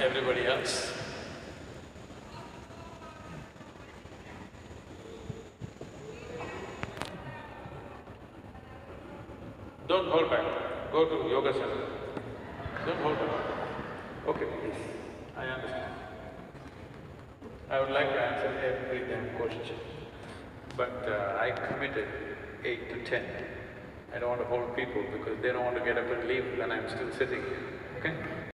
everybody else. Don't hold back, go to yoga center. Don't hold back. Okay, please, I understand. I would like to answer every damn question, but uh, I committed eight to ten. I don't want to hold people because they don't want to get up and leave when I'm still sitting here, okay?